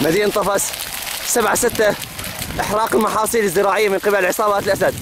مدينة طفس 7 6 إحراق المحاصيل الزراعية من قبل عصابات الأسد.